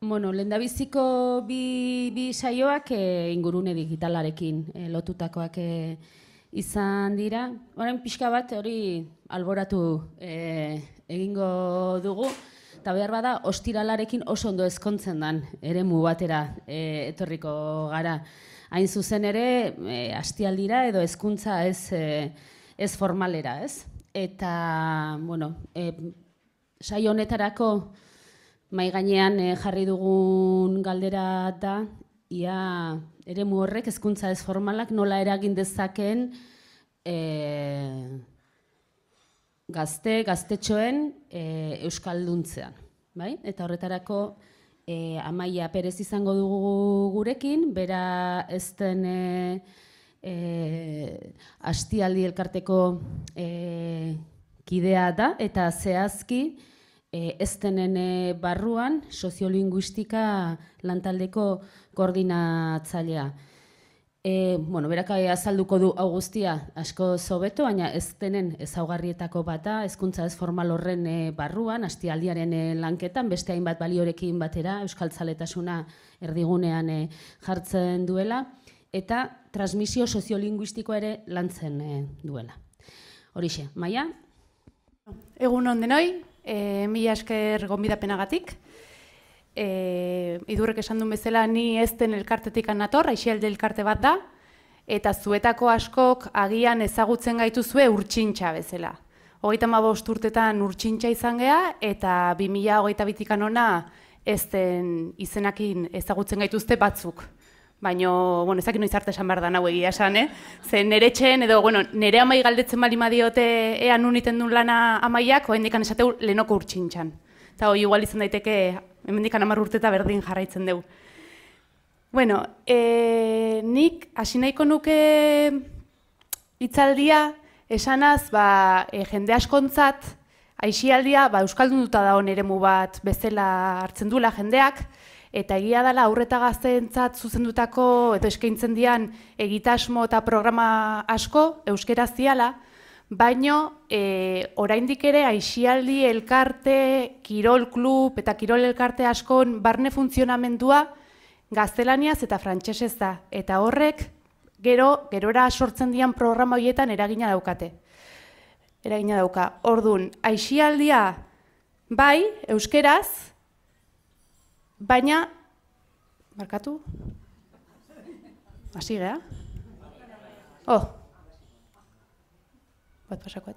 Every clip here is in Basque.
Bueno, lendabiziko bi, bi saioak e, ingurune digitalarekin e, lotutakoak e, izan dira. Horren pixka bat hori alboratu e, egingo dugu. Eta behar bada, ostiralarekin oso ondo ezkontzen dan, ere mu batera e, etorriko gara. Hain zuzen ere, e, astialdira edo hezkuntza ez, e, ez formalera, ez? Eta, bueno, e, saio honetarako, mai gainean eh, jarri dugun galdera da ia eremu horrek hezkuntza ez formalak nola eragin dezakeen e, gazte gaztetxoen e, euskalduntzean, bai? Eta horretarako e, Amaia Perez izango dugu gurekin, bera ezten e, e, astialdi elkarteko e, kidea da eta zehazki e, ez denen e, barruan soziolinguistika lantaldeko koordinatzailea. E, bueno, berak azalduko du hau guztia asko zobeto, baina ez denen ezaugarrietako bata, hezkuntza ez formal horren e, barruan, astialdiaren e, lanketan, beste hainbat baliorekin batera, euskaltzaletasuna erdigunean e, jartzen duela, eta transmisio soziolinguistiko ere lantzen e, duela. Horixe, maia? Egun on denoi, e, mila esker gonbidapenagatik. E, idurrek esan duen bezala ni ez den elkartetik anator, aixialde elkarte bat da, eta zuetako askok agian ezagutzen gaituzue urtsintxa bezala. Hogeita ma urtetan urtsintxa izan geha, eta 2000 hogeita bitikan ona ez den izenakin ezagutzen gaituzte batzuk. Baina, bueno, ezakin noiz arte esan behar da nahu egia esan, eh? Ze nere txen, edo, bueno, nere amai galdetzen bali madiote ean uniten duen lana amaiak, oa indikan esateu lehenoko urtsintxan. Eta hoi igual izan daiteke, hemendikan amar urteta berdin jarraitzen dugu. Bueno, e, nik hasi nahiko nuke hitzaldia esanaz, ba, e, jende askontzat, aixialdia, ba, Euskaldun duta da eremu bat bezala hartzen duela jendeak, eta egia dela aurreta gazteentzat zuzendutako edo eskaintzen dian egitasmo eta programa asko euskera ziala, baino e, oraindik ere aixialdi elkarte, kirol klub eta kirol elkarte askon barne funtzionamendua gaztelaniaz eta frantsesez da. Eta horrek gero gerora sortzen dian programa horietan eragina daukate. Eragina dauka. Ordun, aixialdia bai euskeraz, Baina, markatu? Hasi geha? Oh! Bat pasakoet.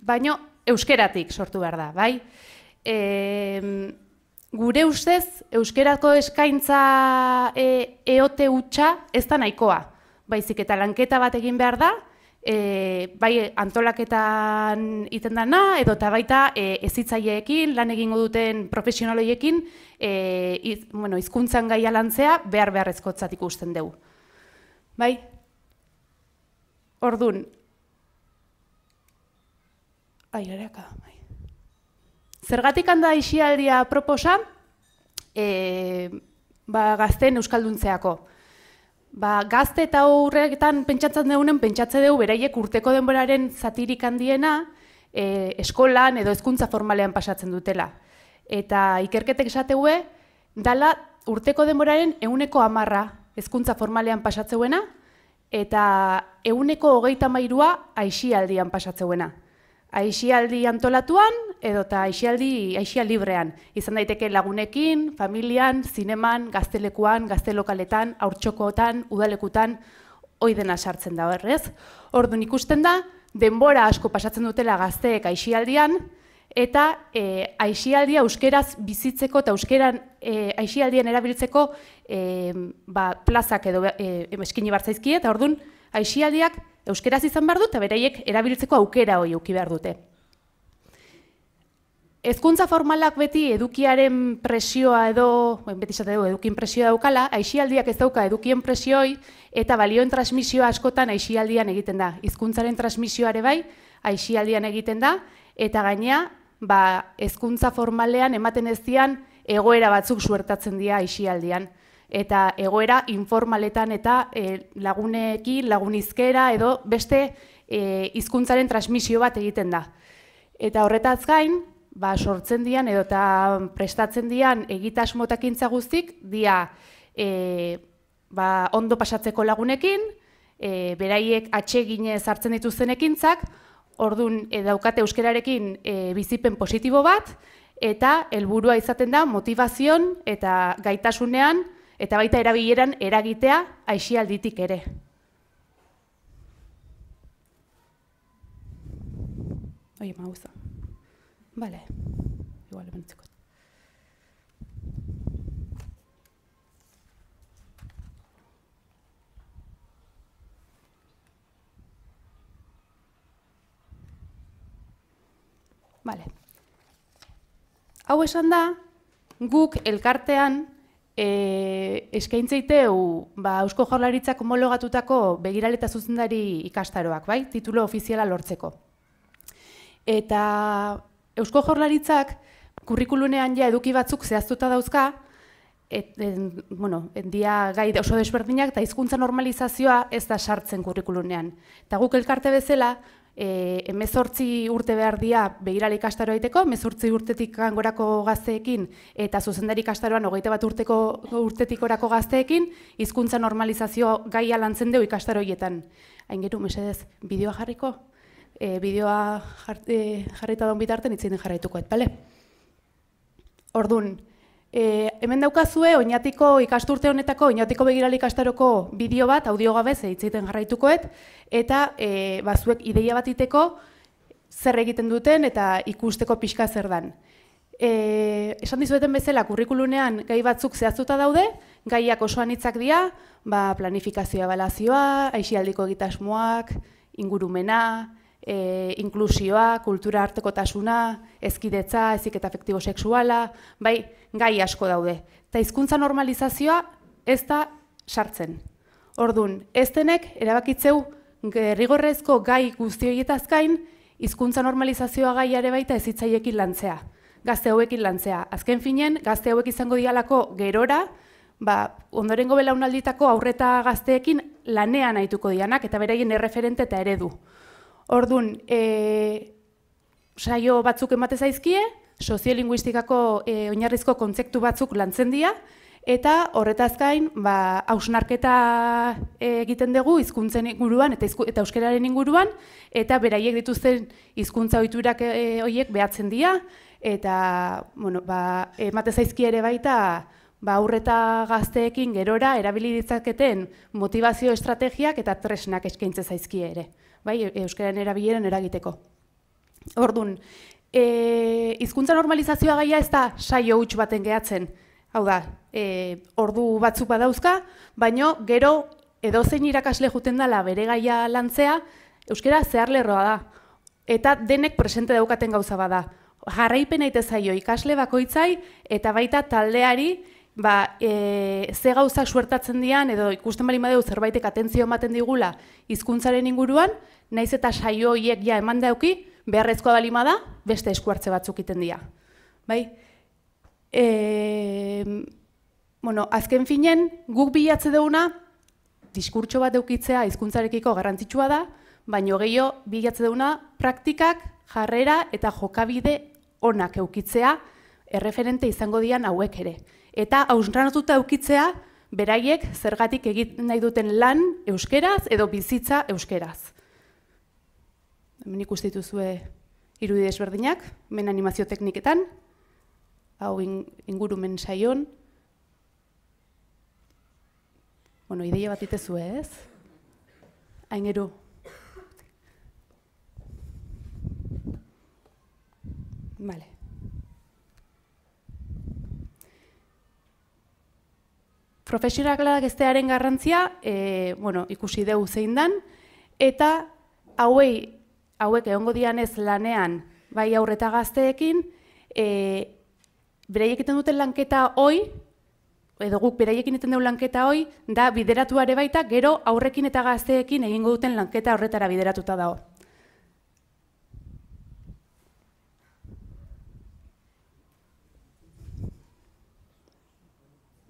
Baina, euskeratik sortu behar da, bai? E, gure ustez, euskerako eskaintza e, eote utxa ez da nahikoa. Baizik eta lanketa bat egin behar da, e, bai antolaketan iten dana, edo eta baita e, ezitzaileekin, lan egingo duten profesionaloiekin, e, iz, bueno, izkuntzan gai alantzea, behar beharrezkotzat ikusten dugu. Bai? Ordun. Ai, areaka, bai. Zergatik handa isialdia proposa, e, ba, gazten euskalduntzeako. Ba, gazte eta aurretan pentsatzen dugunen, pentsatze dugu beraiek urteko denboraren zatirik handiena e, eskolan edo hezkuntza formalean pasatzen dutela. Eta ikerketek esategue, dala urteko denboraren euneko amarra hezkuntza formalean pasatzeuena, eta euneko hogeita mairua aixialdian pasatzeuena aixialdi antolatuan edo eta aixialdi aixia librean. Izan daiteke lagunekin, familian, zineman, gaztelekuan, gaztelokaletan, aurtxokotan, udalekutan, hoi dena sartzen da horrez. Orduan ikusten da, denbora asko pasatzen dutela gazteek aixialdian, eta e, aixialdia euskeraz bizitzeko eta euskeran e, aixialdian erabiltzeko e, ba, plazak edo e, eskini bartzaizkie, eta orduan aixialdiak euskeraz izan behar dut, eta beraiek erabiltzeko aukera hori uki behar dute. Ezkuntza formalak beti edukiaren presioa edo, beti esate dugu, edukin presioa daukala, aixialdiak ez dauka edukien presioi eta balioen transmisioa askotan aixialdian egiten da. Hizkuntzaren transmisioare bai, aixialdian egiten da, eta gainea, ba, ezkuntza formalean ematen ez dian egoera batzuk suertatzen dira aixialdian eta egoera informaletan eta e, lagunekin, lagunizkera edo beste e, hizkuntzaren transmisio bat egiten da. Eta horretaz gain, ba, sortzen dian edo eta prestatzen dian egitasmotakintza guztik dia e, ba, ondo pasatzeko lagunekin, e, beraiek atsegine sartzen dituzten ekintzak, ordun e, daukate euskerarekin e, bizipen positibo bat, eta helburua izaten da motivazion eta gaitasunean eta baita erabileran eragitea aixialditik ere. Oie, mauza. Vale. Igual, ementziko. Vale. Hau esan da, guk elkartean e, eskaintzeiteu ba, Eusko Jaurlaritzak homologatutako begiraleta zuzendari ikastaroak, bai? Titulo ofiziala lortzeko. Eta Eusko Jaurlaritzak kurrikulunean ja eduki batzuk zehaztuta dauzka, et, en, bueno, en dia gai oso desberdinak eta hizkuntza normalizazioa ez da sartzen kurrikulunean. Eta guk elkarte bezala, e, emezortzi urte behar dia begirale ikastaro egiteko, emezortzi urtetik gorako gazteekin eta zuzendari ikastaroan hogeita bat urteko urtetik orako gazteekin, hizkuntza normalizazio gaia lantzen dugu ikastaro egietan. Hain geru, mesedez, bideoa jarriko? E, bideoa e, jarrita daun bitarten itzinen jarraituko, et, bale? Orduan, E, hemen daukazue, oinatiko ikasturte honetako, oinatiko begirali ikastaroko bideo bat, audio gabe, zeitziten jarraitukoet, eta e, bazuek ideia bat iteko, zer egiten duten eta ikusteko pixka zer dan. E, esan dizueten bezala, kurrikulunean gai batzuk zehaztuta daude, gaiak oso anitzak dira, ba, planifikazioa balazioa, aixialdiko egitasmoak, ingurumena, e, inklusioa, kultura arteko tasuna, ezkidetza, ezik eta efektibo seksuala, bai, gai asko daude. Eta hizkuntza normalizazioa ez da sartzen. Ordun, ez erabakitzeu gerrigorrezko gai guzti horietaz gain, hizkuntza normalizazioa gaiare baita ezitzaiekin lantzea. Gazte hauekin lantzea. Azken finen, gazte hauek izango dialako gerora, ba, ondorengo belaunalditako aurreta gazteekin lanean aituko dianak, eta beraien erreferente eta eredu. Ordun, e, saio batzuk emate zaizkie, soziolinguistikako e, oinarrizko kontzeptu batzuk lantzen dira, eta horretaz gain, ba, hausnarketa egiten dugu hizkuntzen inguruan eta, eta euskararen inguruan, eta beraiek dituzten hizkuntza ohiturak e, horiek behatzen dira, eta bueno, ba, emate zaizki ere baita, ba, aurreta gazteekin gerora erabili ditzaketen motivazio estrategiak eta tresnak eskaintze zaizkie ere bai, euskararen erabileren eragiteko. Ordun, e, hizkuntza normalizazioa gaia ez da saio huts baten gehatzen. Hau da, e, ordu batzuk badauzka, baino gero edozein irakasle juten dela bere gaia lantzea, euskara zehar lerroa da. Eta denek presente daukaten gauza bada. Jarraipen aite zaio ikasle bakoitzai eta baita taldeari ba, e, ze gauzak suertatzen dian edo ikusten bali madeu zerbaitek atentzio ematen digula hizkuntzaren inguruan, naiz eta saio hiek ja eman dauki, beharrezkoa balima da, beste eskuartze batzuk iten dira. Bai? E, bueno, azken finen, guk bilatze deuna, diskurtso bat eukitzea hizkuntzarekiko garrantzitsua da, baino gehiago bilatze deuna praktikak, jarrera eta jokabide onak eukitzea erreferente izango dian hauek ere eta hausnartuta eukitzea beraiek zergatik egiten nahi duten lan euskeraz edo bizitza euskeraz. Hemen ikusten dituzue irudi desberdinak, men animazio tekniketan, hau ingurumen saion. Bueno, ideia bat itezu ez? Aingeru. Vale. Profesionalak eztearen garrantzia, e, bueno, ikusi dugu zein dan, eta hauei, hauek egongo dianez lanean, bai aurreta gazteekin, e, bereiek egiten duten lanketa hoi, edo guk bereiekin egiten dugu lanketa hoi, da bideratuare baita, gero aurrekin eta gazteekin egingo duten lanketa horretara bideratuta dago.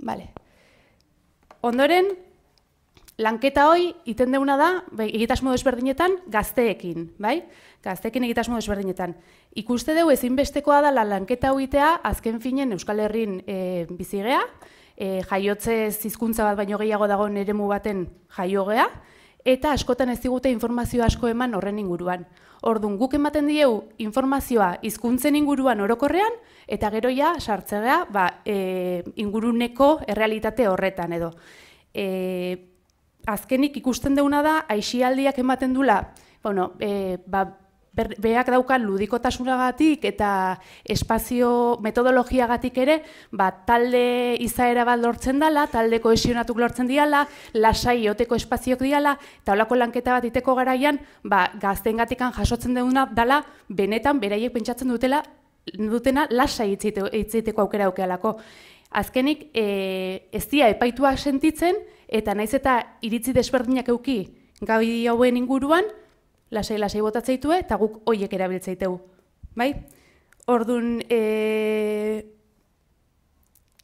Vale. Ondoren, lanketa hoi iten deuna da bai, egitasmo desberdinetan gazteekin, bai? Gazteekin egitasmo desberdinetan. Ikuste dugu ezinbestekoa da la lanketa hoitea azken finen Euskal Herrin e, bizigea, e, jaiotze hizkuntza bat baino gehiago dago eremu baten jaiogea, eta askotan ez digute informazio asko eman horren inguruan. Ordun guk ematen dieu informazioa hizkuntzen inguruan orokorrean eta gero ja sartzea ba, e, inguruneko errealitate horretan edo. E, azkenik ikusten deuna da aixialdiak ematen dula, bueno, e, ba, beak daukan ludikotasunagatik eta espazio metodologiagatik ere, ba, talde izaera bat lortzen dela, talde kohesionatuk lortzen diala, lasai oteko espazioak diala, eta holako lanketa bat iteko garaian, ba, gazten gatikan jasotzen duguna dala, benetan beraiek pentsatzen dutela, dutena lasai itziteko aukera aukealako. Azkenik, e, ez dia epaituak sentitzen, eta naiz eta iritzi desberdinak euki gabi hauen inguruan, lasai lasai botatzeitu eta guk hoiek erabiltzeiteu. Bai? Ordun e...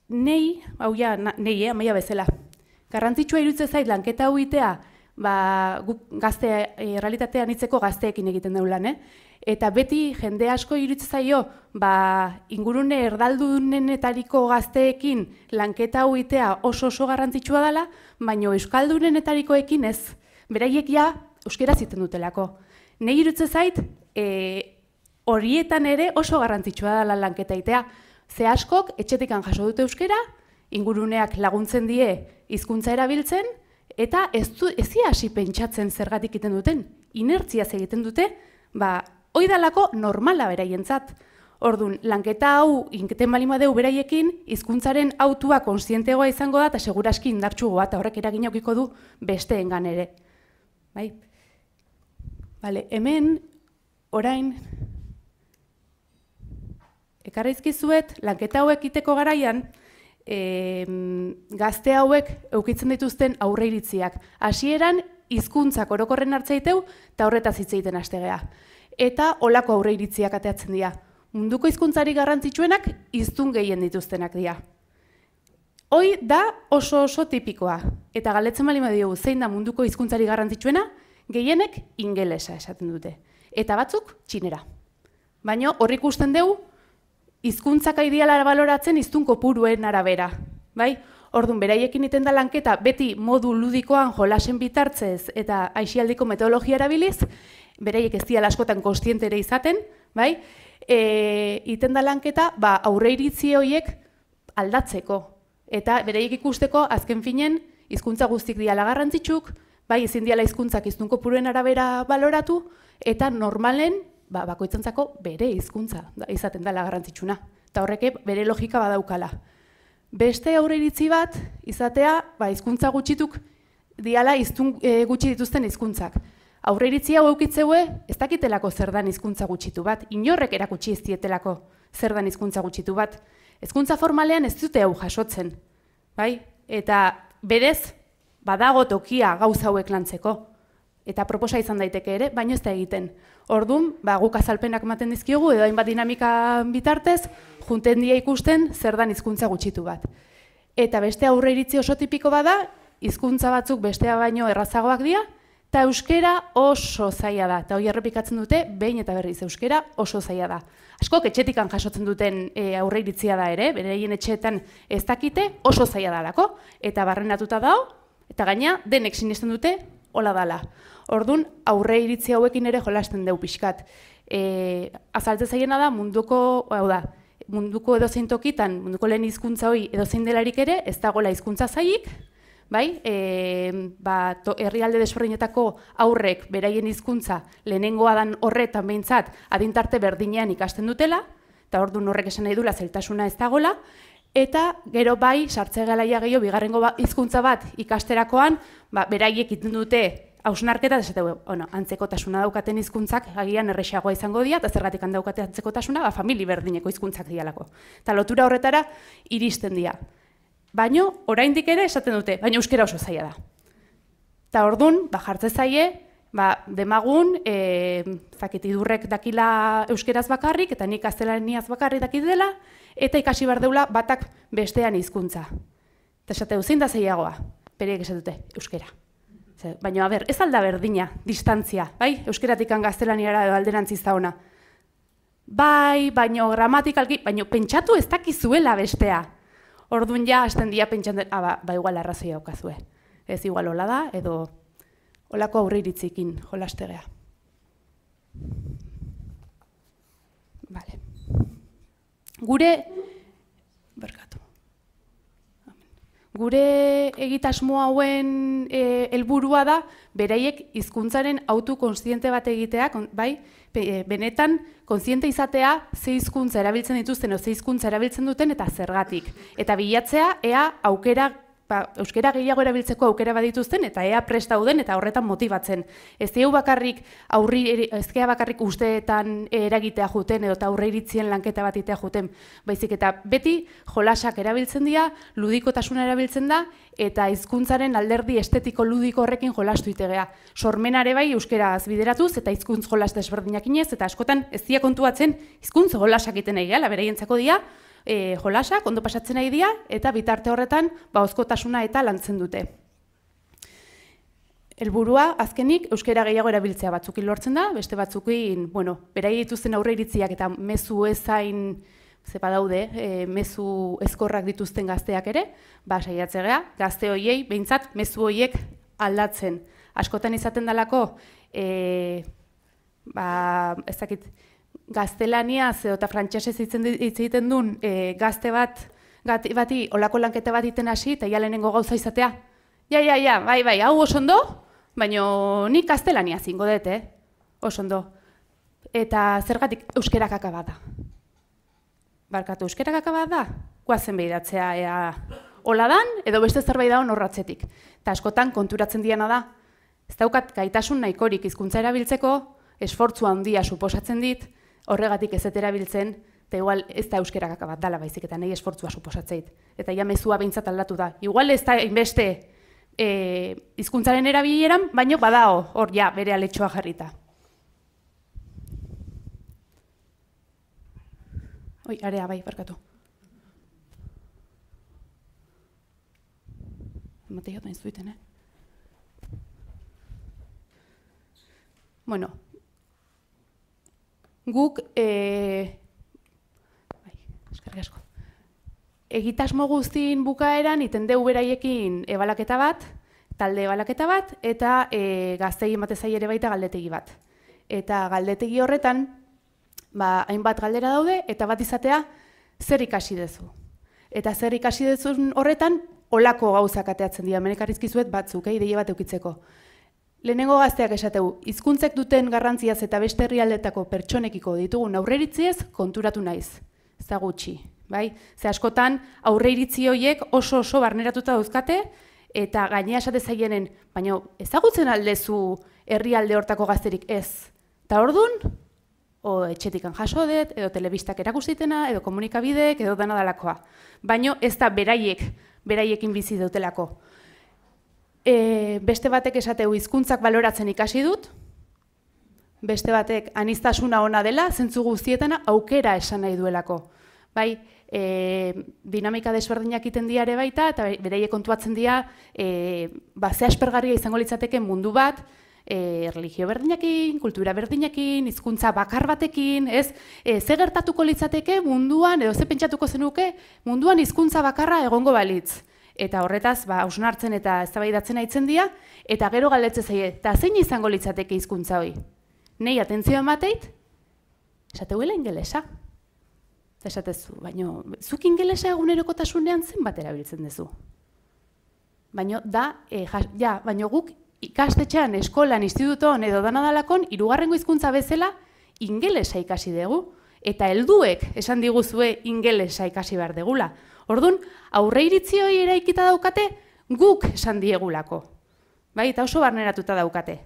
nei, hau ja, nei, eh, amaia bezala. Garrantzitsua irutze zait lanketa hau itea, ba, guk gazte, e, realitatean itzeko gazteekin egiten deulan, eh? Eta beti jende asko irutze zaio, ba, ingurune erdaldunnenetariko gazteekin lanketa hau itea oso oso garrantzitsua dela, baina euskaldunenetarikoekin ez. Beraiek ja euskera ziten dutelako. Nei irutze zait, e, horietan ere oso garrantzitsua da lanketa itea. Ze askok etxetikan jaso dute euskera, inguruneak laguntzen die hizkuntza erabiltzen, eta ez du ezia hasi pentsatzen zergatik egiten duten, inertzia egiten dute, ba, hoi dalako normala beraientzat. Ordun, lanketa hau inketen balima deu beraiekin, hizkuntzaren autua konstientegoa izango da eta seguraski indartsugoa eta horrek eragin du besteengan ere. Bai? Bale, hemen, orain, ekarrizkizuet, lanketa hauek iteko garaian, e, gazte hauek eukitzen dituzten aurre iritziak. Hasieran hizkuntzak orokorren hartzaiteu eta horretaz hitz egiten hastegea. Eta olako aurre iritziak ateatzen dira. Munduko hizkuntzari garrantzitsuenak hiztun gehien dituztenak dira. Hoi da oso oso tipikoa. Eta galetzen bali diogu zein da munduko hizkuntzari garrantzitsuena, gehienek ingelesa esaten dute. Eta batzuk, txinera. Baina horrik ikusten dugu, hizkuntzak aidialara baloratzen iztun kopuruen arabera. Bai? Orduan, beraiekin iten da lanketa, beti modu ludikoan jolasen bitartzez eta aixialdiko metodologia erabiliz, beraiek ez diala askotan konstientere izaten, bai? E, iten da lanketa, ba, aurre iritzi horiek aldatzeko. Eta beraiek ikusteko, azken finen, hizkuntza guztik diala garrantzitsuk, bai ezin diala hizkuntzak hiztunko puruen arabera baloratu eta normalen ba bakoitzantzako bere hizkuntza da, izaten dela garrantzitsuna eta horrek bere logika badaukala. Beste aurre iritzi bat izatea ba hizkuntza gutxituk diala hiztun e, gutxi dituzten hizkuntzak. Aurre iritzi hau eukitzeue ez dakitelako zer dan hizkuntza gutxitu bat, inorrek erakutsi ez dietelako zer dan hizkuntza gutxitu bat. Hezkuntza formalean ez dute hau jasotzen. Bai? Eta berez badago tokia gauza hauek lantzeko. Eta proposa izan daiteke ere, baino ez da egiten. Ordun, ba, guk azalpenak ematen dizkiogu, edo hainbat dinamika bitartez, junten dia ikusten zer dan hizkuntza gutxitu bat. Eta beste aurre iritzi oso tipiko bada, hizkuntza batzuk bestea baino errazagoak dira, eta euskera oso zaila da. Eta hori errepikatzen dute, behin eta berriz euskera oso zaila da. Askok etxetikan jasotzen duten e, aurre iritzia da ere, bereien etxeetan ez dakite oso zaila dalako. Eta barrenatuta dago, Eta gaina, denek sinesten dute, hola dala. Ordun aurre iritzi hauekin ere jolasten deu pixkat. E, azaltze zaiena da, munduko, hau da, munduko edozein tokitan, munduko lehen hizkuntza hori edozein delarik ere, ez dagoela hizkuntza zaik, bai? E, ba, to, herrialde desberdinetako aurrek beraien hizkuntza lehenengoa dan horretan behintzat adintarte berdinean ikasten dutela, eta orduan horrek esan nahi dula zeltasuna ez dagoela, eta gero bai sartze galaia gehiago bigarrengo ba, hizkuntza bat ikasterakoan, ba, beraiek iten dute hausnarketa, ez bueno, antzekotasuna daukaten hizkuntzak agian erresagoa izango dira, eta zergatik daukate antzekotasuna, ba, famili berdineko hizkuntzak dialako. Eta lotura horretara iristen dira. Baino, oraindik ere esaten dute, baina euskera oso zaila da. Eta ordun, ba, jartze zaie, ba, demagun, e, zakitidurrek dakila euskeraz bakarrik, eta nik aztelaniaz bakarrik dakit dela, eta ikasi behar deula batak bestean hizkuntza. Eta esate zein da zeiagoa, pereek esatute, euskera. Ze, baina, a ber, ez alda berdina, distantzia, bai? Euskeratikan gaztelaniara edo alderantziz da ona. Bai, baino gramatikalki, baino pentsatu ez dakizuela bestea. Orduan ja, hasten dia pentsatzen, ah, ba, ba igual arrazoi daukazue. Ez igual hola da, edo holako aurre iritzikin jolastegea. Vale. Gure, berkatu. Gure egitasmo hauen e, helburua da, beraiek hizkuntzaren autokonstiente bat egitea, bai, e, benetan kontziente izatea ze hizkuntza erabiltzen dituzten o ze hizkuntza erabiltzen duten eta zergatik. Eta bilatzea ea aukera ba, euskera gehiago erabiltzeko aukera badituzten eta ea prest dauden eta horretan motibatzen. Ez dieu bakarrik aurri eri- ez gea bakarrik usteetan eragitea juten edo eta aurre lanketa bat itea juten, baizik eta beti jolasak erabiltzen dira, ludikotasuna erabiltzen da eta hizkuntzaren alderdi estetiko ludiko horrekin jolastu itegea. Sormenare bai euskeraz bideratuz eta hizkuntz jolas desberdinak inez eta askotan ez dia kontuatzen hizkuntz jolasak nahi gala, beraientzako dira e, jolasak ondo pasatzen nahi dira eta bitarte horretan ba ozkotasuna eta lantzen dute. Helburua azkenik euskera gehiago erabiltzea batzukin lortzen da, beste batzukin, bueno, berai dituzten aurre iritziak eta mezu ezain ze badaude, e, mezu ezkorrak dituzten gazteak ere, ba saiatzea, gazte hoiei behintzat mezu hoiek aldatzen. Askotan izaten dalako e, ba, ez dakit, gaztelaniaz edo eta frantsesez hitz egiten duen e, gazte bat gati, bati olako lanketa bat egiten hasi eta ja lehenengo gauza izatea. Ja, ja, ja, bai, bai, hau oso ondo, baino nik gaztelania zingo dut, eh? Oso ondo. Eta zergatik euskerak akaba da. Barkatu, euskerak akaba da? Guazen behiratzea, ea, hola dan, edo beste zerbait da horratzetik. Eta askotan konturatzen diana da, ez daukat gaitasun nahikorik hizkuntza erabiltzeko, esfortzu handia suposatzen dit, horregatik ez dut erabiltzen, eta igual ez da euskerak akabat dala baizik, eta nahi esfortzua suposatzeit. Eta ja mezua behintzat aldatu da. Igual ez da inbeste e, hizkuntzaren erabileran, baino badao hor ja bere aletxoa jarrita. Oi, area bai, barkatu. Jat nahi zuiten, eh? Bueno, guk, e, bai, eskerrik asko. Egitasmo guztin bukaeran iten deu beraiekin ebalaketa bat, talde ebalaketa bat, eta e, gaztei emate zai ere baita galdetegi bat. Eta galdetegi horretan, ba, hainbat galdera daude, eta bat izatea, zer ikasi dezu. Eta zer ikasi dezun horretan, olako gauzak ateatzen dira, menekarrizkizuet batzuk, eh, ideia bat eukitzeko. Lehenengo gazteak esateu, hizkuntzek duten garrantziaz eta beste herrialdetako pertsonekiko ditugun aurreiritziez konturatu naiz. Ez da gutxi, bai? Ze askotan aurreiritzi horiek oso oso barneratuta dauzkate eta gainea esate zaienen, baina ezagutzen aldezu herrialde hortako gazterik ez. Eta ordun o etxetikan jaso dut, edo telebistak erakustitena, edo komunikabideek, edo dena dalakoa. Baino ez da beraiek, beraiekin bizi dutelako. E, beste batek esateu hizkuntzak baloratzen ikasi dut, beste batek anistasuna ona dela, zentzu guztietana aukera esan nahi duelako. Bai, e, dinamika desberdinak iten diare baita, eta beraiek kontuatzen dira, e, ba, ze aspergarria izango litzateke mundu bat, e, religio berdinakin, kultura berdinakin, hizkuntza bakar batekin, ez? E, ze gertatuko litzateke munduan, edo ze pentsatuko zenuke, munduan hizkuntza bakarra egongo balitz. Eta horretaz, ba, hausnartzen eta eztabaidatzen aitzen dira, eta gero galdetze zaie, eta zein izango litzateke hizkuntza hoi? Nei atentzioa emateit, esateuela ingelesa. Eta esatezu, baino, zuk ingelesa egunerokotasunean zenbat erabiltzen duzu? Baino, da, e, jas, ja, baino guk ikastetxean, eskolan, instituton edo danadalakon, irugarrengo hizkuntza bezala, ingelesa ikasi dugu. Eta helduek esan diguzue ingelesa ikasi behar degula. Orduan, aurre iritzi hori eraikita daukate, guk esan diegulako. Bai, eta oso barneratuta daukate.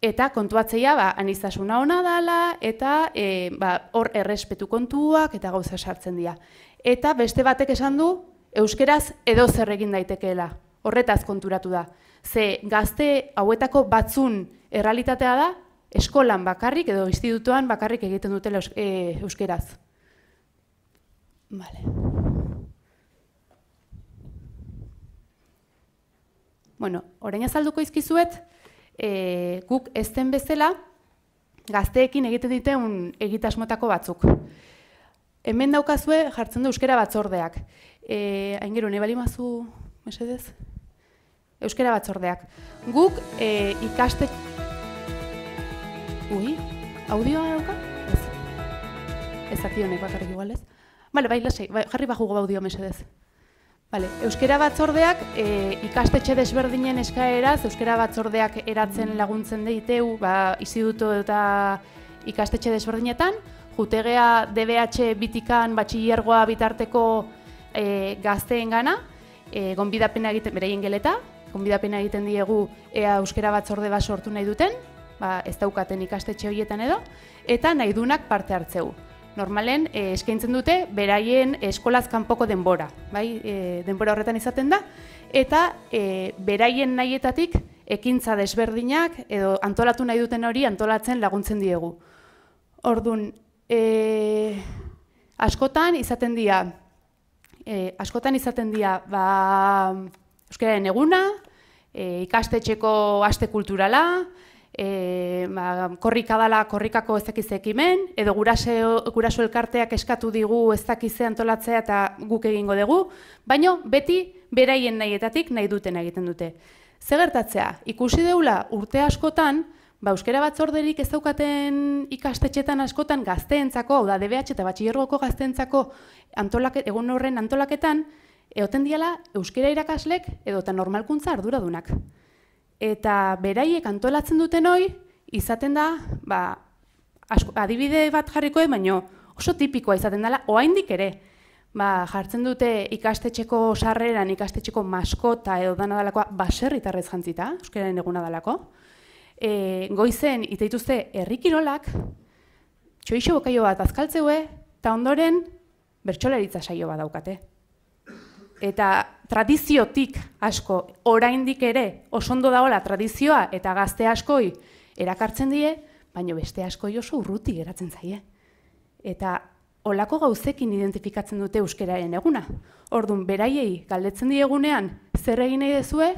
Eta kontuatzeia, ba, anistasuna ona dala, eta e, ba, hor errespetu kontuak eta gauza sartzen dira. Eta beste batek esan du, euskeraz edo zer egin daitekeela. Horretaz konturatu da. Ze gazte hauetako batzun errealitatea da, eskolan bakarrik edo institutuan bakarrik egiten dutela e, euskeraz. Vale. Bueno, orain azalduko izkizuet, e, guk ezten bezala, gazteekin egite diteun egitasmotako batzuk. Hemen daukazue jartzen du euskera batzordeak. E, hain gero, nebali mazu, mesedez? Euskera batzordeak. Guk e, ikaste... Ui, audioa dauka? Ez. Ez ati honek bakarrik igual ez? Bale, bai, lasei, bai, jarri bajo audio mesedez. Vale, euskera batzordeak e, ikastetxe desberdinen eskaeraz, euskera batzordeak eratzen laguntzen deiteu, ba, izi dutu eta ikastetxe desberdinetan, jutegea DBH bitikan batxillergoa bitarteko e, gazteen gana, e, gonbidapena egiten, bereien geleta, gonbidapena egiten diegu ea euskera batzorde bat sortu nahi duten, ba, ez daukaten ikastetxe horietan edo, eta nahi dunak parte hartzeu normalen e, eskaintzen dute beraien eskolaz kanpoko denbora, bai? E, denbora horretan izaten da eta e, beraien nahietatik ekintza desberdinak edo antolatu nahi duten hori antolatzen laguntzen diegu. Ordun, e, askotan izaten dira e, askotan izaten dira ba euskararen eguna, e, ikastetxeko aste kulturala, e, ba, korrika dala korrikako ez dakiz edo gurase, guraso elkarteak eskatu digu ez dakize antolatzea eta guk egingo dugu, baino beti beraien nahietatik nahi duten egiten dute. Ze gertatzea, ikusi deula urte askotan, ba, euskera batzorderik ez daukaten ikastetxetan askotan gazteentzako, hau da, DBH eta batxillergoko gazteentzako antolake, egun horren antolaketan, eoten diala euskera irakaslek edo eta normalkuntza arduradunak eta beraiek antolatzen duten hoi, izaten da, ba, asko, adibide bat jarriko baino oso tipikoa izaten dela, oaindik ere, ba, jartzen dute ikastetxeko sarreran, ikastetxeko maskota edo dana dalakoa, baserritarrez jantzita, euskararen eguna dalako, e, goizen, iteituzte, herrikirolak, txoixo bokaio bat azkaltzeue, eta ondoren, bertxolaritza saio bat daukate. Eta tradiziotik asko oraindik ere osondo daola tradizioa eta gazte askoi erakartzen die, baino beste askoi oso urruti geratzen zaie. Eta olako gauzekin identifikatzen dute euskeraren eguna. Ordun beraiei galdetzen diegunean zer egin nahi dezue,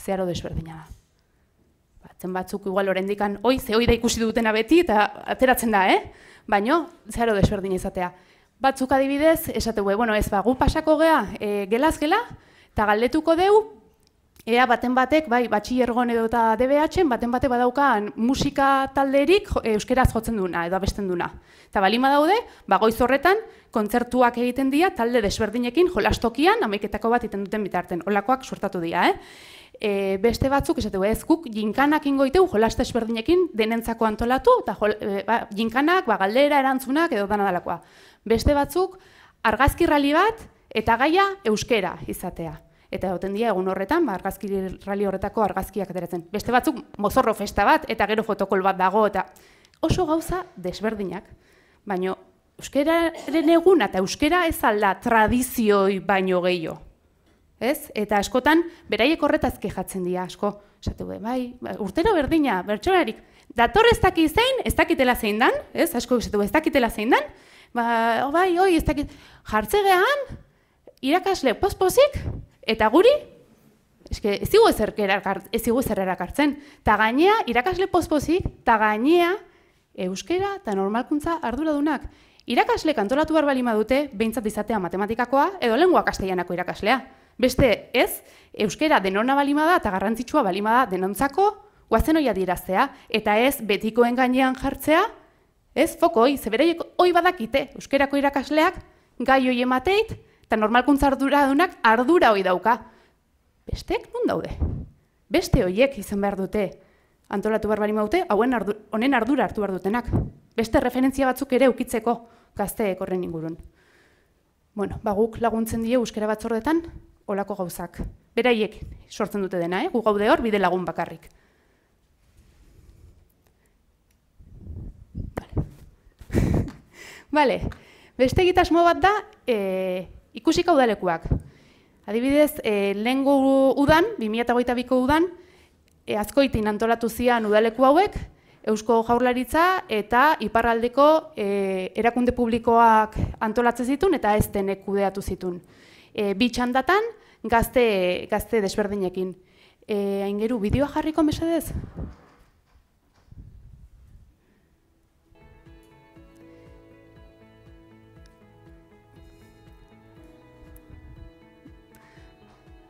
zeharo desberdina da. Batzen batzuk igual orendikan, oi, ze hoi da ikusi dutena beti eta ateratzen da, eh? Baino, zeharo desberdina izatea. Batzuk adibidez, esate bueno, ez ba, gu pasako gea, e, gelaz gela, eta galdetuko deu, ea baten batek, bai, batxillergon edo eta DBH-en, baten batek badaukan musika talderik euskeraz jotzen duna, edo abesten duna. Eta balima daude, ba, goiz horretan, kontzertuak egiten dira, talde desberdinekin, jolastokian, amaiketako bat iten duten bitarten, olakoak sortatu dira, eh? E, beste batzuk, esatu, ez guk, jinkanak ingoiteu, jolaste desberdinekin, denentzako antolatu, eta jol, e, ba, jinkanak, ba, galdera, erantzunak, edo dana dalakoa beste batzuk argazki rali bat eta gaia euskera izatea. Eta egoten dira egun horretan, ba, argazki rali horretako argazkiak ateratzen. Beste batzuk mozorro festa bat eta gero fotokol bat dago eta oso gauza desberdinak. Baina euskeraren eguna eta euskera ez alda tradizioi baino gehiago. Ez? Eta askotan, beraiek horretaz kejatzen dira, asko. Esatu bai, ba, urtero berdina, bertxolarik, dator ez dakit zein, ez dakitela zein dan, ez? Asko, esatu ez dakitela zein dan, ba, bai, oi, ez dakit, jartze gehan, irakasle pospozik, eta guri, eske, ez zigu ezer, ez zigu ezer erakartzen, eta gainea, irakasle pospozik, eta gainea, euskera eta normalkuntza arduradunak. Irakasle kantolatu behar balima dute, behintzat izatea matematikakoa, edo lengua kastellanako irakaslea. Beste, ez, euskera denona balima da, eta garrantzitsua balima da denontzako, guazen oia diraztea, eta ez betikoen gainean jartzea, Ez, foko hoi, zebereiek hoi badakite, euskerako irakasleak, gai hoi emateit, eta normalkuntza ardura dunak ardura hoi dauka. Bestek nun daude? Beste hoiek izan behar dute, antolatu behar bali maute, hauen ardu, honen ardura hartu behar dutenak. Beste referentzia batzuk ere ukitzeko gazteek horren ingurun. Bueno, baguk laguntzen die euskera batzordetan, olako gauzak. Beraiek sortzen dute dena, eh? gu gaude hor, bide lagun bakarrik. Bale, beste egitasmo bat da e, ikusika udalekuak. Adibidez, e, lehen udan, 2008ko udan, e, azkoitin antolatu zian udaleku hauek, Eusko Jaurlaritza eta Iparraldeko e, erakunde publikoak antolatzen zitun eta ez denek kudeatu zitun. E, bi txandatan gazte, gazte desberdinekin. E, aingeru, bideoa jarriko mesedez?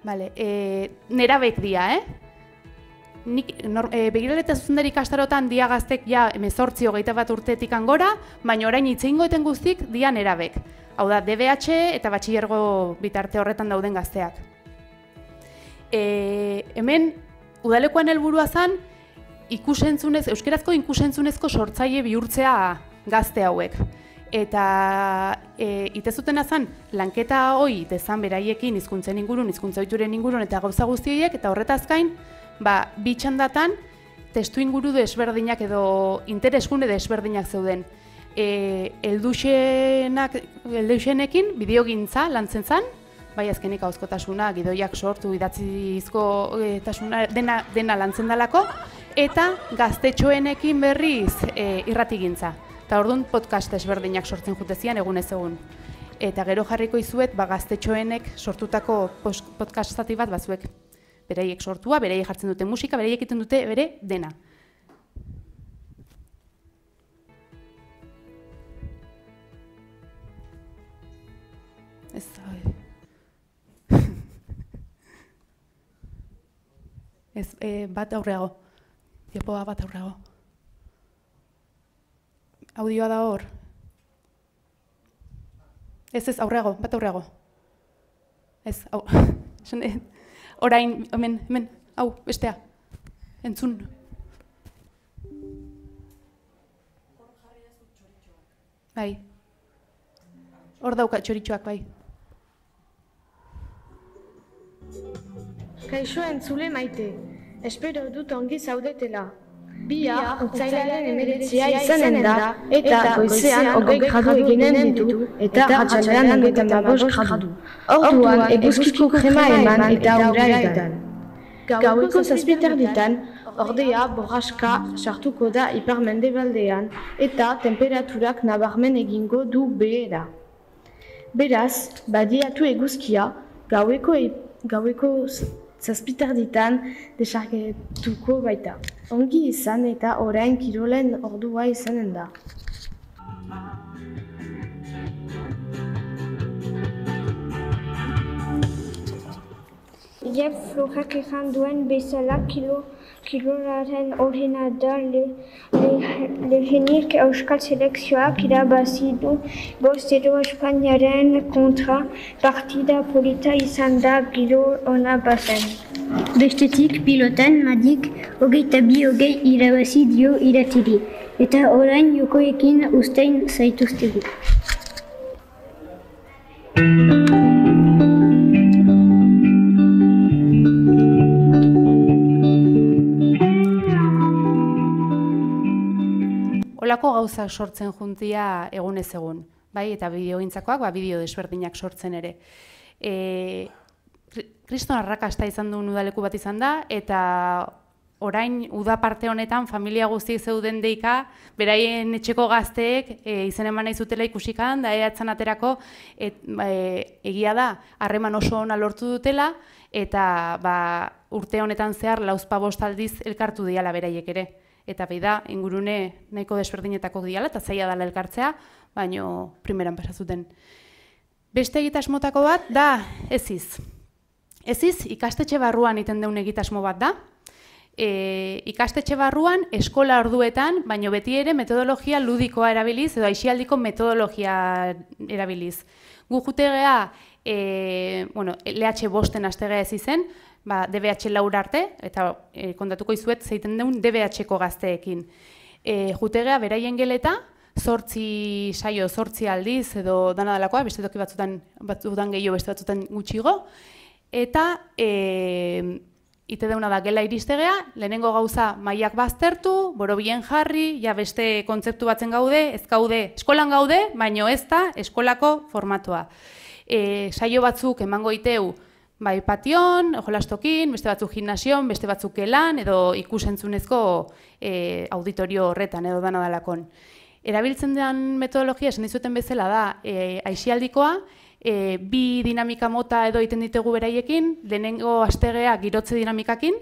Vale, e, nera bek dia, eh? Nik, nor, e, begiraleta zuzendari ikastarotan dia gaztek ja emezortzi hogeita bat urtetik angora, baina orain itzeingo eten guztik dia nerabek. Hau da, DBH eta batxillergo bitarte horretan dauden gazteak. E, hemen, udalekoan helburua zen, ikusentzunez, euskerazko ikusentzunezko sortzaile bihurtzea gazte hauek. Eta e, itezuten azan, lanketa hoi dezan beraiekin hizkuntzen ingurun, hizkuntza ohituren ingurun eta gauza guztioiek, eta horretaz gain, ba, bi txandatan testu inguru desberdinak edo interesgune desberdinak zeuden. E, elduxenak, elduxenekin bideogintza lantzen zen, bai azkenik hauzkotasuna, gidoiak sortu, idatzizko e, tasuna, dena, dena lantzen dalako, eta gaztetxoenekin berriz e, irratigintza. Eta orduan podcast ezberdinak sortzen jutezian egun ez egun. Eta gero jarriko izuet, ba, gaztetxoenek sortutako podcast zati bat bazuek. Bereiek sortua, bereiek jartzen dute musika, bereiek egiten dute bere dena. Ez. Ez, e, bat aurreago. Diapoa bat aurreago. Audioa da hor. Ez ez, aurreago, bat aurreago. Ez, hau. Orain, hemen, hemen, hau, bestea. Entzun. Bai. Hor dauka txoritxoak, bai. Kaixo entzule maite, espero dut ongi zaudetela. Bia, otzailaren emeretzia izanen da, eta goizean hogei gradu eginen ditu, eta ratxalean hogeita mabos gradu. Orduan, eguzkiko krema eman eta aurra edan. Gaueko zazpietar ditan, ordea borraska sartuko da iparmende baldean, eta temperaturak nabarmen egingo du behera. Beraz, badiatu eguzkia, gaueko, gaueko zazpitar ditan desargetuko baita. Ongi izan eta orain kirolen ordua izanen da. Jeff Flojak ezan duen bezala kilo, kiloraren horrena da le, lehenik euskal selekzioak irabazi du bost edo Espainiaren kontra partida polita izan da giro ona bazen. Bestetik pilotan madik hogeita bi hogei irabazi dio iratiri, eta orain jokoekin ustein zaituztegu. Gauzak sortzen juntia egunez egun, bai, eta bideogintzakoak, ba, bideo desberdinak sortzen ere. E, Kriston arrakasta izan duen udaleku bat izan da, eta orain uda parte honetan familia guztiek zeuden deika, beraien etxeko gazteek e, izen eman nahi zutela ikusikan, da eatzen aterako et, ba, e, egia da, harreman oso ona lortu dutela, eta ba, urte honetan zehar lauzpa bost aldiz elkartu diala beraiek ere eta bai da, ingurune nahiko desberdinetako diala, eta zaila dela elkartzea, baino primeran pasazuten. Beste egitasmotako bat, da, eziz. Eziz, ikastetxe barruan iten deun egitasmo bat da. E, ikastetxe barruan, eskola orduetan, baino beti ere metodologia ludikoa erabiliz, edo aixialdiko metodologia erabiliz. Gu jutegea, e, bueno, LH bosten astegea ez izen, ba, DBH laur arte, eta e, kontatuko izuet zeiten deun DBH-ko gazteekin. E, jutegea, beraien geleta, zortzi saio, zortzi aldiz, edo dana dalakoa, beste toki batzutan, batzutan gehiago, beste batzutan gutxigo, eta e, ite deuna da gela iristegea, lehenengo gauza maiak baztertu, borobien jarri, ja beste kontzeptu batzen gaude, ez gaude, eskolan gaude, baino ez da eskolako formatua. E, saio batzuk emango iteu, bai pation, jolastokin, beste batzuk gimnasion, beste batzuk elan, edo ikusentzunezko e, auditorio horretan, edo dana dalakon. Erabiltzen den metodologia, esan dizuten bezala da, e, aixialdikoa, e, bi dinamika mota edo egiten ditugu beraiekin, lehenengo astegea girotze dinamikakin,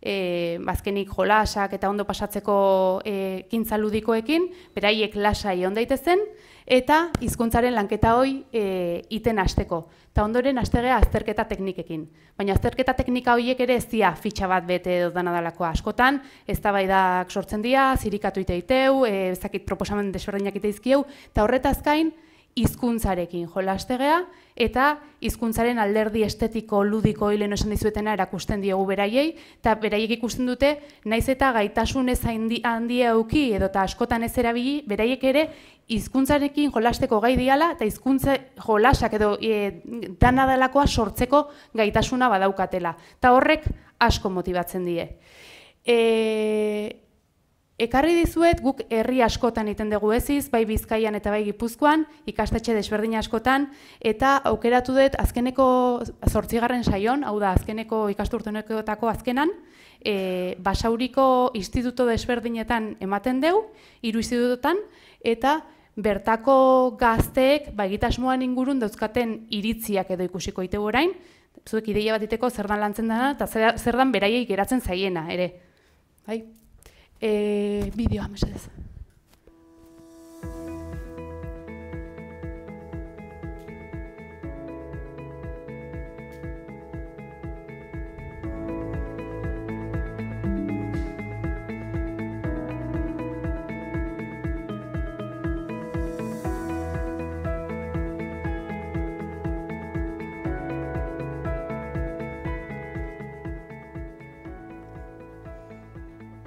e, bazkenik jolasak eta ondo pasatzeko e, kintza ludikoekin, beraiek lasai on daitezen, eta hizkuntzaren lanketa hoi e, iten hasteko. Eta ondoren astegea azterketa teknikekin. Baina azterketa teknika horiek ere ez dira fitxa bat bete edo dana dalakoa askotan, eztabaidak sortzen dira, zirikatu iteiteu, e, ezakit proposamen desberdinak iteizkieu, eta horretaz gain, hizkuntzarekin jolastegea eta hizkuntzaren alderdi estetiko ludiko hilen esan dizuetena erakusten diogu beraiei eta beraiek ikusten dute naiz eta gaitasun ez handi, handia eduki edo ta askotan ez erabili beraiek ere hizkuntzarekin jolasteko gai diala eta hizkuntza jolasak edo e, dana delakoa sortzeko gaitasuna badaukatela eta horrek asko motibatzen die. E, Ekarri dizuet guk herri askotan egiten dugu eziz, bai Bizkaian eta bai Gipuzkoan, ikastetxe desberdin askotan, eta aukeratu dut azkeneko zortzigarren saion, hau da azkeneko ikasturtenekotako azkenan, e, basauriko instituto desberdinetan ematen dugu, hiru institutotan, eta bertako gazteek, ba, egitasmoan ingurun dauzkaten iritziak edo ikusiko ite orain, zuek ideia bat iteko zer dan lantzen dena, eta zer dan beraiei geratzen zaiena, ere. Bai? Eh, bideoa mesedez.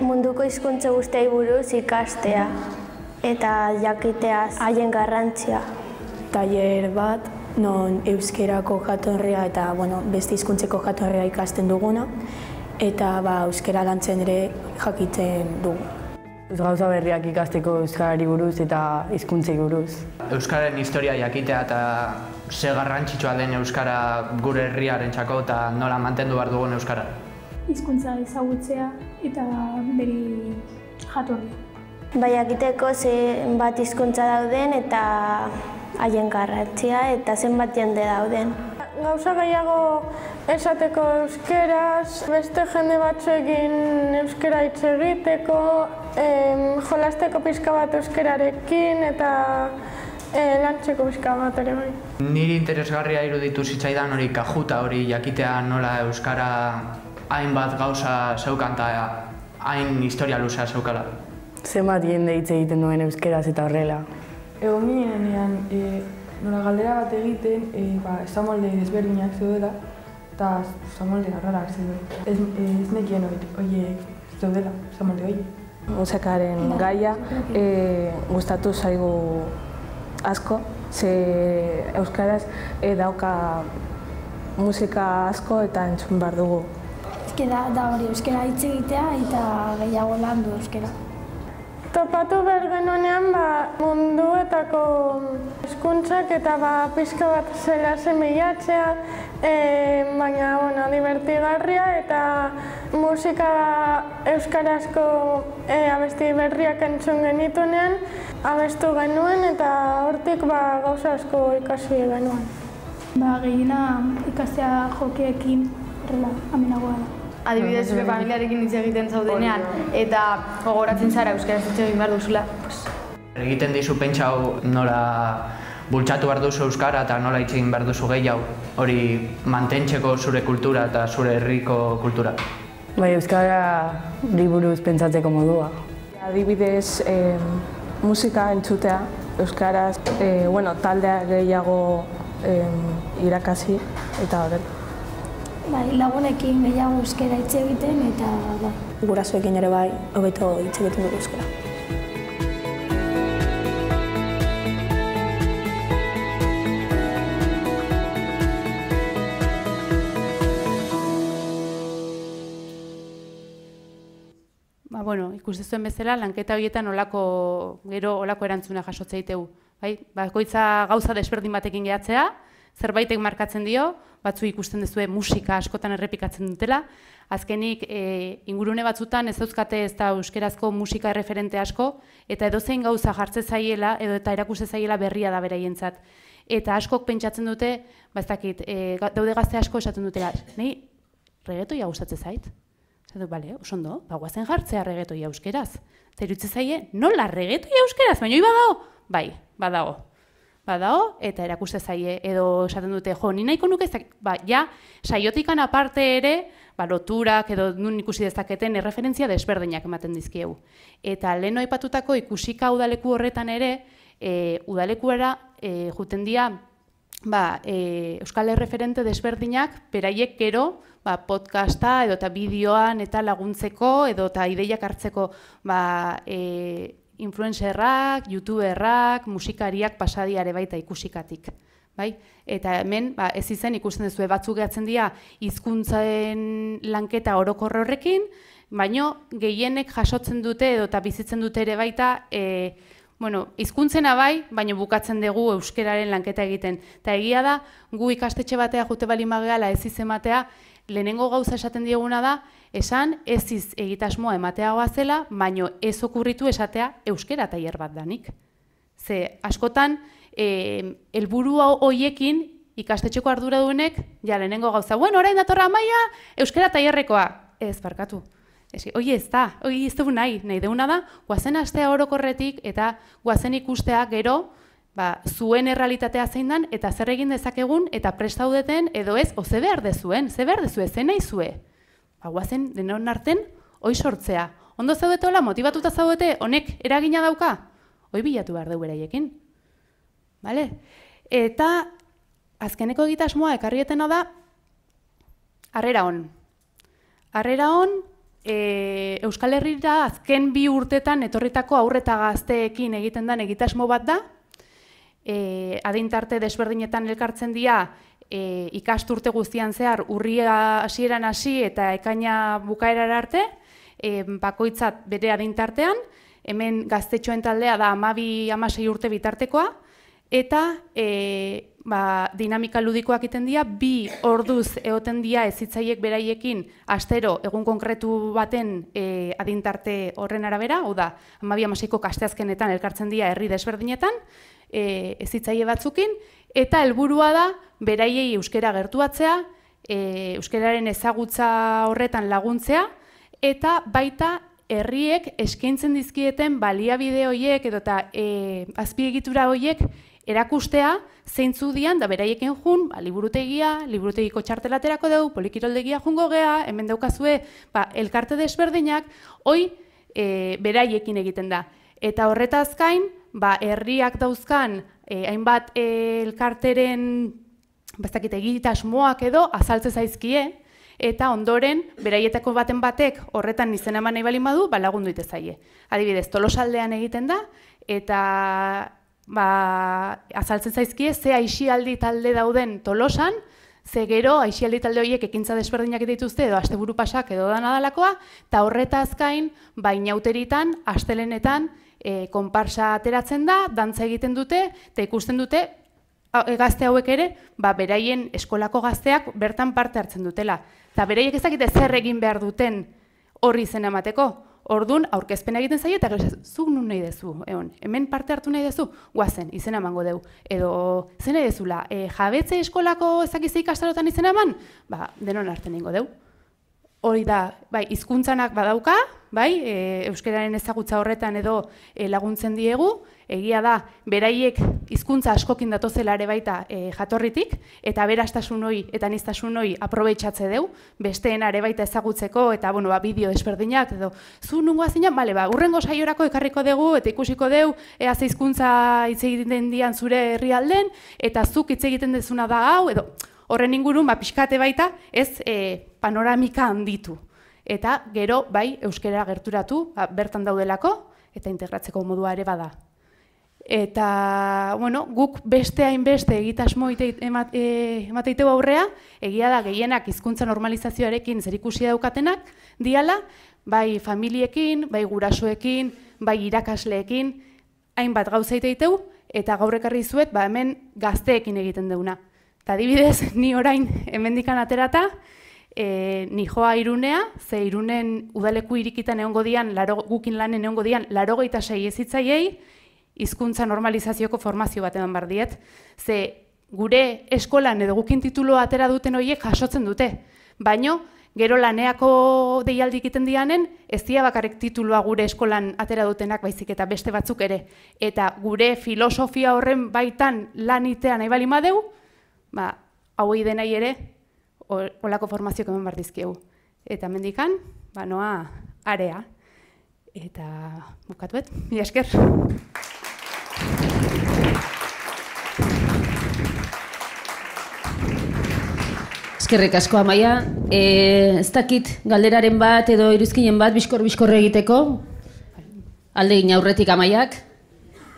Munduko hizkuntza guztiai buruz ikastea eta jakitea haien garrantzia. Tailer bat non euskerako jatorria eta bueno, beste hizkuntzeko jatorria ikasten duguna eta ba, euskera lantzen ere jakiten dugu. Ez gauza berriak ikasteko euskarari buruz eta hizkuntzei buruz. Euskararen historia jakitea eta ze garrantzitsua den euskara gure herriarentzako eta nola mantendu behar dugun euskara. Hizkuntza ezagutzea eta beri jatorria. Bai, jakiteko zenbat hizkuntza dauden eta haien garrantzia eta zenbat jende dauden. Gauza gehiago esateko euskeraz, beste jende batzuekin euskera hitz egiteko, em, jolasteko pizka bat euskerarekin eta e, lantzeko pizka bat ere bai. Niri interesgarria iruditu zitzaidan hori kajuta hori jakitea nola euskara hainbat gauza zeukan eta hain historia luzea zeukala. Zenbat jende hitz egiten duen euskeraz eta horrela. Egon ginean, e, nola galdera bat egiten, e, ba, esamolde desberdinak zeudela, eta esamolde arrarak zeudela. Ez, e, ez nekien horiek zeudela, esamolde horiek. Musikaren gaia e, gustatu zaigu asko, ze euskaraz e, dauka musika asko eta entzun behar dugu. Euskera da hori, euskera hitz egitea eta gehiago landu euskera. Topatu behar genuenean ba, munduetako hizkuntzak eta ba, pizka bat zela semilatzea, e, baina bueno, divertigarria eta musika euskarazko e, abesti berriak entzun genitunean, abestu genuen eta hortik ba, gauza asko ikasi genuen. Ba, gehiena ikastea jokiekin, horrela, amenagoa da adibidez zure familiarekin hitz egiten zaudenean eta gogoratzen zara euskaraz hitz egin behar duzula, pues egiten dizu pentsau nola bultzatu behar duzu euskara eta nola hitz egin behar duzu gehiago hori mantentzeko zure kultura eta zure herriko kultura. Bai, euskara liburuz pentsatzeko modua. Adibidez, eh, musika entzutea, euskaraz, eh, bueno, taldea gehiago eh, irakasi eta horrela. Bai, lagunekin gehiago euskera hitz egiten eta bai. Gurasoekin ere bai, hobeto hitz egiten dugu euskara. Ba, bueno, ikuste zuen bezala, lanketa horietan olako, gero olako erantzuna jasotzea itegu. Bai? Bakoitza gauza desberdin batekin gehatzea, zerbaitek markatzen dio, batzu ikusten duzue musika askotan errepikatzen dutela, azkenik e, ingurune batzutan ez dauzkate ez da euskerazko musika erreferente asko, eta edozein gauza jartze zaiela, edo eta erakuste zaiela berria da beraientzat. Eta askok pentsatzen dute, ba ez dakit, e, daude gazte asko esaten dutela, nahi, regetoia gustatzen zait? Zatu, bale, oso ondo, ba, guazen jartzea regetoia euskeraz. Zerutze zaie, nola regetoia euskeraz, baina hoi badago? Bai, badago badago eta erakuste zaie edo esaten dute jo ni nahiko nuke ba ja saiotikan aparte ere ba loturak edo nun ikusi dezaketen erreferentzia desberdinak ematen dizkiegu. Eta leno aipatutako ikusika udaleku horretan ere e, udalekuera e, juten dira ba, e, euskal erreferente desberdinak beraiek gero ba, podcasta edo eta bideoan eta laguntzeko edo eta ideiak hartzeko ba, e, influencerrak, youtuberrak, musikariak pasadiare baita ikusikatik. Bai? Eta hemen, ba, ez izen ikusten duzu batzuk gehatzen dira hizkuntzen lanketa orokor horrekin, baino gehienek jasotzen dute edo eta bizitzen dute ere baita e, bueno, hizkuntzena bai, baino bukatzen dugu euskeraren lanketa egiten. Eta egia da, gu ikastetxe batea jute bali mageala ez izematea, lehenengo gauza esaten dieguna da, esan ez iz egitasmoa ematea zela, baino ez okurritu esatea euskera tailer bat danik. Ze askotan eh helburu hoiekin ikastetxeko arduradunek ja lehenengo gauza, bueno, orain datorra maia euskera tailerrekoa. Ez barkatu. Esi, oi ez da, oi ez dugu nahi, nahi deuna da, guazen astea orokorretik eta guazen ikustea gero, ba, zuen errealitatea zein dan, eta zer egin dezakegun, eta prestaudeten edo ez, o ze behar dezuen, ze behar dezue, ze nahi zue bagoazen denon arten, hoi sortzea. Ondo zaudete hola, motibatuta zaudete, honek eragina dauka? Hoi bilatu behar dugu beraiekin. Vale? Eta azkeneko egitasmoa ekarrietena da, harrera hon. Harrera hon, e, Euskal Herrira azken bi urtetan etorritako aurreta gazteekin egiten den egitasmo bat da, e, adintarte desberdinetan elkartzen dira e, ikasturte guztian zehar urria hasieran hasi eta ekaina bukaerara arte, e, bakoitzat bere adintartean, hemen gaztetxoen taldea da amabi amasei urte bitartekoa, eta e, ba, dinamika ludikoak iten dira, bi orduz egoten dira ezitzaiek beraiekin astero egun konkretu baten e, adintarte horren arabera, hau da, amabi amaseiko kasteazkenetan elkartzen dira herri desberdinetan, e, ezitzaile batzukin, eta helburua da beraiei euskera gertuatzea, e, euskeraren ezagutza horretan laguntzea, eta baita herriek eskaintzen dizkieten baliabide horiek edo eta e, azpiegitura horiek erakustea zeintzu dian da beraiekin jun, ba, liburutegia, liburutegiko txartelaterako dugu, polikiroldegia jungo gea, hemen daukazue ba, elkarte desberdinak, hoi e, beraiekin egiten da. Eta horretaz gain, ba, herriak dauzkan e, hainbat e, elkarteren bastakit egitasmoak edo azaltze zaizkie eta ondoren beraietako baten batek horretan izena eman nahi balin badu ba lagundu ite zaie. Adibidez, Tolosaldean egiten da eta ba, azaltzen zaizkie ze aixialdi talde dauden Tolosan, ze gero aixialdi talde horiek ekintza desberdinak dituzte edo asteburu pasak edo da nadalakoa eta horretaz gain bainauteritan astelenetan e, konparsa ateratzen da, dantza egiten dute, eta ikusten dute, e, gazte hauek ere, ba, beraien eskolako gazteak bertan parte hartzen dutela. Eta beraiek ezakite zer egin behar duten horri zen emateko. Ordun aurkezpen egiten zaio eta gero zuk nun nahi dezu, egon, hemen parte hartu nahi dezu, guazen, izena emango deu. Edo, zen nahi dezula, e, jabetze eskolako ezakize ikastarotan izena eman, ba, denon hartzen ingo deu. Hori da, bai, hizkuntzanak badauka, bai, e, euskararen ezagutza horretan edo e, laguntzen diegu, egia da, beraiek hizkuntza askokin datozela ere baita e, jatorritik, eta berastasun hori eta niztasun hori aprobetxatze deu, besteen ere baita ezagutzeko, eta bueno, ba, bideo desberdinak, edo, zu nungoa zina, bale, ba, urrengo saiorako ekarriko dugu, eta ikusiko deu, ea hizkuntza hitz egiten dian zure herrialden, eta zuk hitz egiten dezuna da hau, edo, horren ingurun, ba, pixkate baita, ez e, panoramika handitu eta gero bai euskera gerturatu ba, bertan daudelako eta integratzeko modua ere bada. Eta, bueno, guk beste hainbeste egitasmo emat, e, emateiteu aurrea, egia da gehienak hizkuntza normalizazioarekin zerikusi daukatenak, diala, bai familiekin, bai gurasoekin, bai irakasleekin, hainbat gauza iteitu, eta gaur ekarri zuet, ba hemen gazteekin egiten deuna. Eta adibidez, ni orain hemendikan aterata, e, ni joa irunea, ze irunen udaleku irikitan egongo dian, laro, gukin lanen egongo dian, laro gehieta sei ezitzaiei, hizkuntza normalizazioko formazio bat eman bar diet. Ze gure eskolan edo gukin tituloa atera duten horiek jasotzen dute. Baino, gero laneako deialdi egiten dianen, ez dira bakarrik titulua gure eskolan atera dutenak baizik eta beste batzuk ere. Eta gure filosofia horren baitan lanitea nahi bali madeu, ba, hauei denai ere, olako formazioak eman bar dizkiegu. Eta mendikan, ba, noa, area. Eta bukatuet, mi esker. Eskerrik asko amaia, e, ez dakit galderaren bat edo iruzkinen bat biskor-biskor egiteko, alde aurretik amaiak.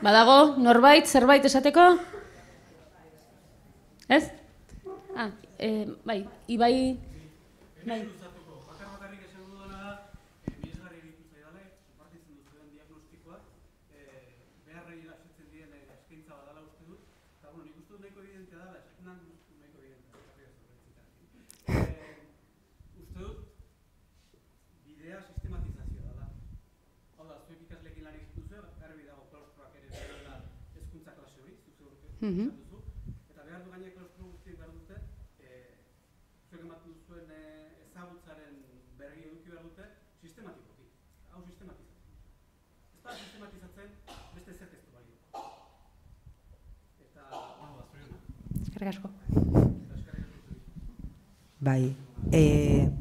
Badago, norbait, zerbait esateko? Ez? Ah, e, bai, ibai... Bai. Mhm. Eta behar du gainek klaustro guztiek behar dute, e, zuek ematen duzuen e, ezagutzaren berri eduki behar dute, sistematikoki. Hau sistematizatzen. Ez da sistematizatzen, beste zer ez du balio. Eta, hau, azperiona. Eskerrik asko. Bai, e,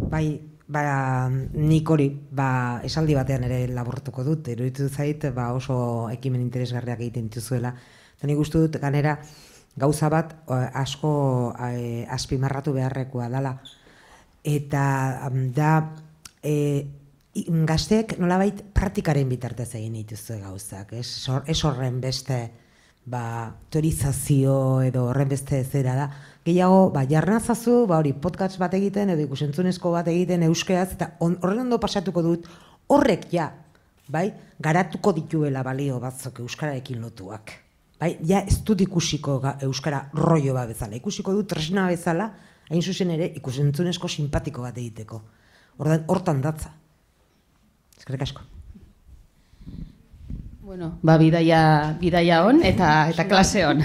bai, ba, nik hori, ba, esaldi batean ere labortuko dut, eruditu zait, ba, oso ekimen interesgarriak egiten dituzuela, Eta nik uste dut, ganera, gauza bat asko e, azpimarratu beharrekoa dela. Eta da, e, gazteek nolabait praktikaren bitartez egin dituzue gauzak. Ez, ez horren beste ba, teorizazio edo horren beste zera da. Gehiago, ba, jarnazazu, ba, hori podcast bat egiten edo ikusentzunezko bat egiten euskeaz, eta horren ondo pasatuko dut, horrek ja, bai, garatuko dituela balio batzok euskararekin lotuak. Bai, ja ez dut ikusiko euskara rollo bat bezala. Ikusiko dut tresna bezala, hain zuzen ere, ikusentzunezko simpatiko bat egiteko. Hortan, hortan datza. Eskerrik asko. Bueno, ba, bidaia, bidaia on eta, eta klase on.